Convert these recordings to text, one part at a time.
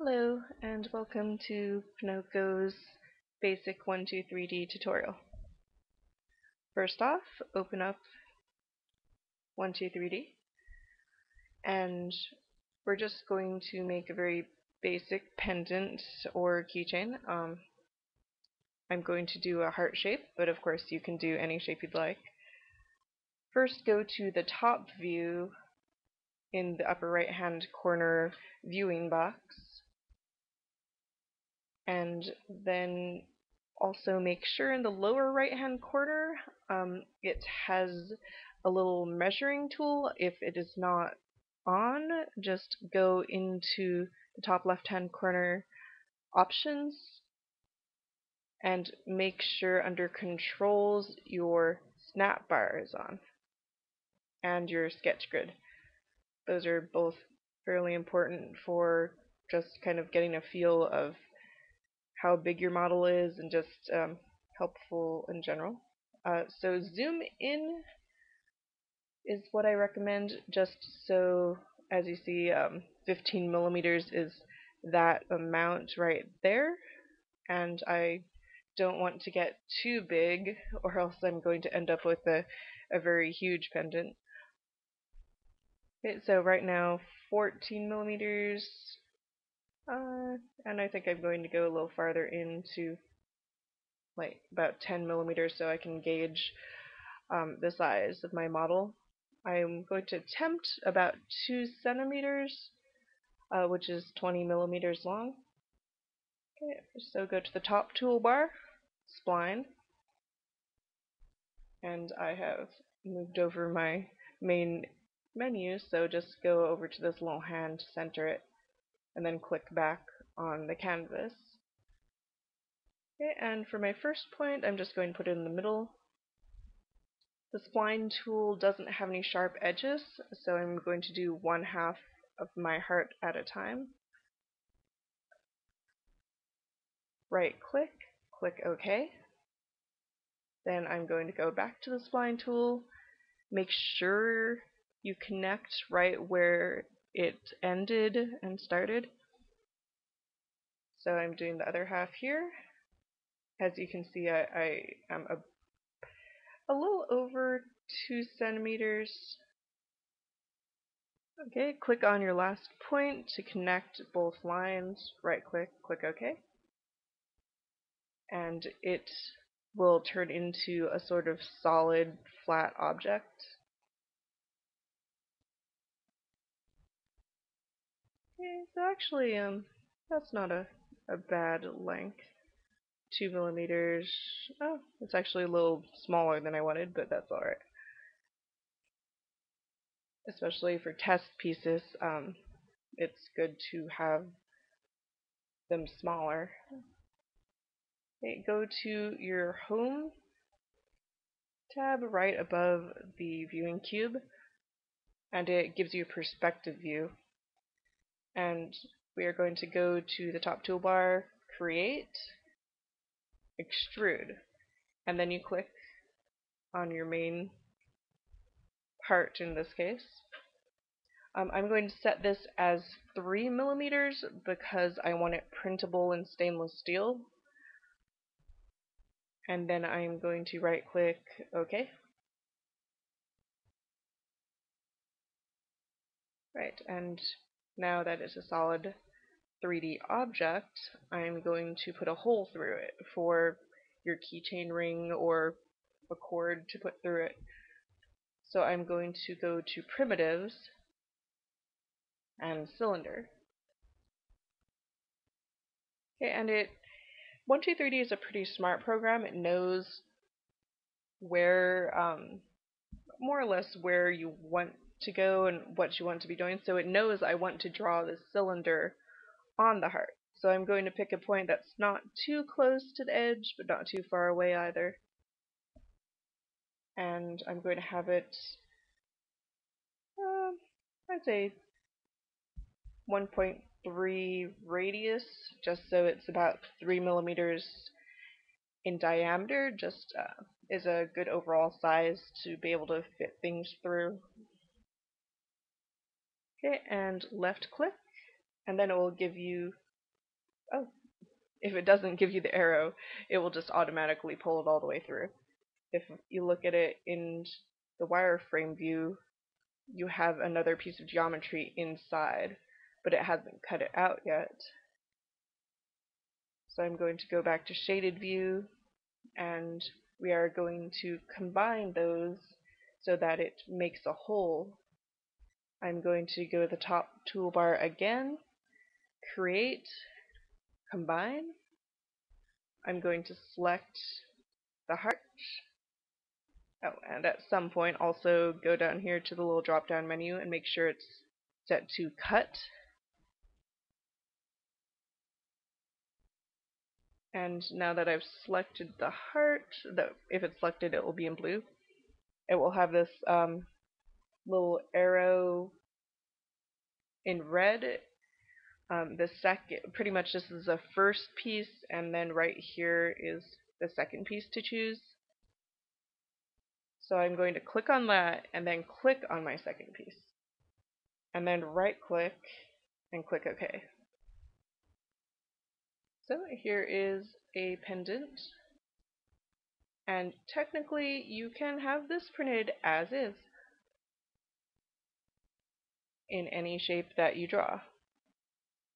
Hello and welcome to Ponoko's basic 123D tutorial. First off, open up 123D and we're just going to make a very basic pendant or keychain. Um, I'm going to do a heart shape, but of course you can do any shape you'd like. First go to the top view in the upper right hand corner viewing box and then also make sure in the lower right hand corner um, it has a little measuring tool. If it is not on, just go into the top left hand corner options and make sure under controls your snap bar is on and your sketch grid. Those are both fairly important for just kind of getting a feel of how big your model is and just um, helpful in general. Uh, so zoom in is what I recommend just so as you see um, 15 millimeters is that amount right there and I don't want to get too big or else I'm going to end up with a, a very huge pendant. Okay, so right now 14 millimeters and I think I'm going to go a little farther into like about 10 millimeters so I can gauge um, the size of my model. I'm going to attempt about 2 centimeters, uh, which is 20 millimeters long. Okay, so go to the top toolbar, spline, and I have moved over my main menu, so just go over to this little hand, center it, and then click back on the canvas. Okay, and for my first point, I'm just going to put it in the middle. The spline tool doesn't have any sharp edges, so I'm going to do one half of my heart at a time. Right click, click OK. Then I'm going to go back to the spline tool, make sure you connect right where it ended and started. So I'm doing the other half here. As you can see, I, I am a, a little over two centimeters. Okay, click on your last point to connect both lines. Right click, click OK. And it will turn into a sort of solid, flat object. Okay, so actually, um, that's not a, a bad length. Two millimeters. Oh, it's actually a little smaller than I wanted, but that's alright. Especially for test pieces, um, it's good to have them smaller. Okay, go to your home tab right above the viewing cube and it gives you a perspective view and we are going to go to the top toolbar, create, extrude, and then you click on your main part in this case. Um, I'm going to set this as 3 millimeters because I want it printable in stainless steel. And then I'm going to right click OK. Right, and now that it's a solid 3D object, I'm going to put a hole through it for your keychain ring or a cord to put through it. So I'm going to go to primitives and cylinder. Okay, and it 123D is a pretty smart program. It knows where um, more or less where you want to go and what you want to be doing. So it knows I want to draw this cylinder on the heart. So I'm going to pick a point that's not too close to the edge, but not too far away either. And I'm going to have it, uh, I'd say 1.3 radius, just so it's about 3 millimeters in diameter, just uh, is a good overall size to be able to fit things through. Okay, and left click, and then it will give you oh, if it doesn't give you the arrow, it will just automatically pull it all the way through. If you look at it in the wireframe view, you have another piece of geometry inside, but it hasn't cut it out yet. So I'm going to go back to shaded view and we are going to combine those so that it makes a whole. I'm going to go to the top toolbar again, create, combine. I'm going to select the heart. Oh, and at some point also go down here to the little drop down menu and make sure it's set to cut And now that I've selected the heart, if it's selected it will be in blue, it will have this um, little arrow in red. Um, the second, pretty much this is the first piece, and then right here is the second piece to choose. So I'm going to click on that, and then click on my second piece. And then right click, and click OK. So here is a pendant. And technically you can have this printed as is in any shape that you draw.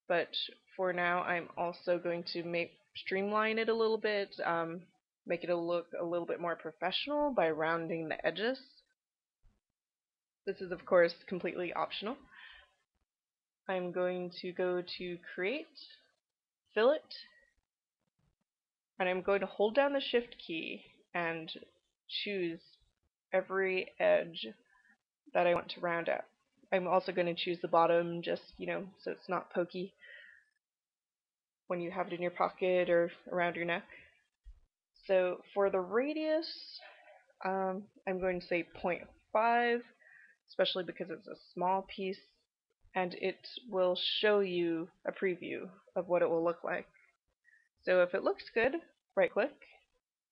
But for now I'm also going to make streamline it a little bit, um, make it look a little bit more professional by rounding the edges. This is of course completely optional. I'm going to go to create fillet and I'm going to hold down the shift key and choose every edge that I want to round out. I'm also going to choose the bottom just, you know, so it's not pokey when you have it in your pocket or around your neck. So for the radius, um, I'm going to say 0.5, especially because it's a small piece, and it will show you a preview of what it will look like. So if it looks good, right click,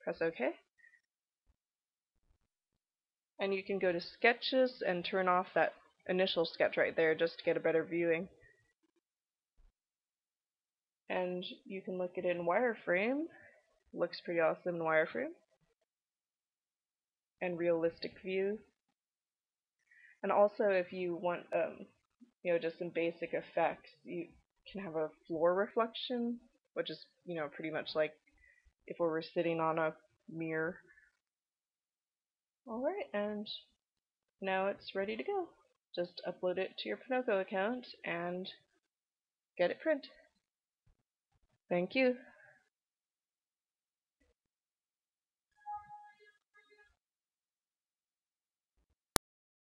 press OK. And you can go to sketches and turn off that initial sketch right there just to get a better viewing. And you can look at it in wireframe. Looks pretty awesome in wireframe. And realistic view. And also if you want um, you know, just some basic effects, you can have a floor reflection which is, you know, pretty much like if we were sitting on a mirror. Alright, and now it's ready to go. Just upload it to your Ponoko account and get it print. Thank you.